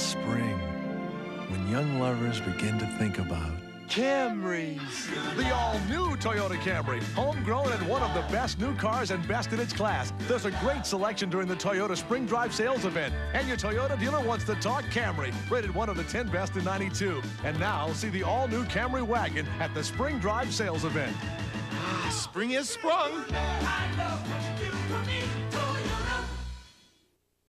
spring when young lovers begin to think about Camrys. The all-new Toyota Camry. Homegrown and one of the best new cars and best in its class. There's a great selection during the Toyota Spring Drive sales event. And your Toyota dealer wants to talk Camry. Rated one of the 10 best in 92. And now, see the all-new Camry wagon at the Spring Drive sales event. Ah, spring is sprung.